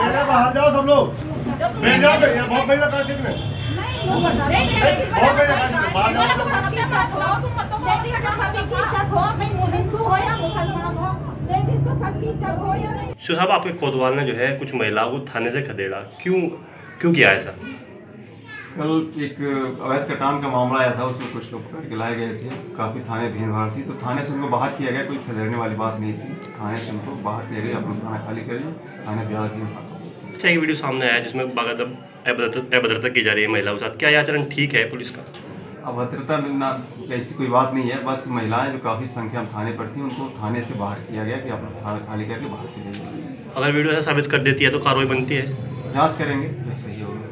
बाहर जाओ सब लोग। बैठ जाओ बहुत साहब आपके कोतवाल ने जो है कुछ महिलाओं को थाने से खदेड़ा। क्यों क्यों किया ऐसा? कल एक अवैध कटान का मामला आया था उसमें कुछ लोग पकड़ के लाए गए थे काफ़ी थाने भीड़ भाड़ थी तो थाने से उनको बाहर किया गया कोई खदेड़ने वाली बात नहीं थी थाने से उनको बाहर किया गया अपना थाना खाली करिए थाने भीड़ भाड़ अच्छा एक वीडियो सामने आया जिसमें बाकायदा अभद्रता की जा रही है महिलाओं के साथ। क्या यह आचरण ठीक है पुलिस का? अभद्रता मिलना ऐसी कोई बात नहीं है बस महिलाएँ जो काफ़ी संख्या में थाने पर थी उनको थाने से बाहर किया गया कि अपना थाना खाली करके बाहर चले जाइए। अगर वीडियो ऐसा साबित कर देती है तो कार्रवाई बनती है। जाँच करेंगे सही होगा।